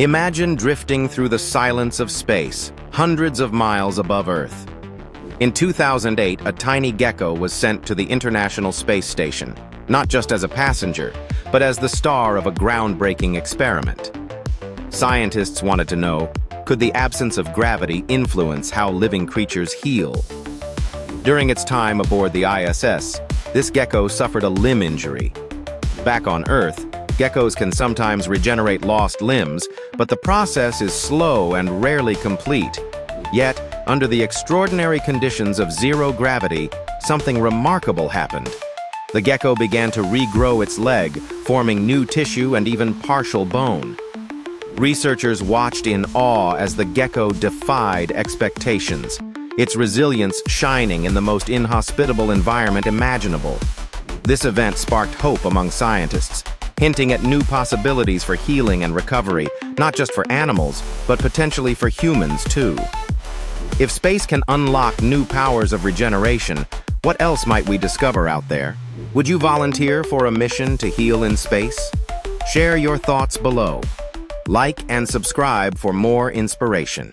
Imagine drifting through the silence of space, hundreds of miles above Earth. In 2008, a tiny gecko was sent to the International Space Station, not just as a passenger, but as the star of a groundbreaking experiment. Scientists wanted to know, could the absence of gravity influence how living creatures heal? During its time aboard the ISS, this gecko suffered a limb injury. Back on Earth, geckos can sometimes regenerate lost limbs, but the process is slow and rarely complete. Yet, under the extraordinary conditions of zero gravity, something remarkable happened. The gecko began to regrow its leg, forming new tissue and even partial bone. Researchers watched in awe as the gecko defied expectations, its resilience shining in the most inhospitable environment imaginable. This event sparked hope among scientists, hinting at new possibilities for healing and recovery, not just for animals, but potentially for humans too. If space can unlock new powers of regeneration, what else might we discover out there? Would you volunteer for a mission to heal in space? Share your thoughts below. Like and subscribe for more inspiration.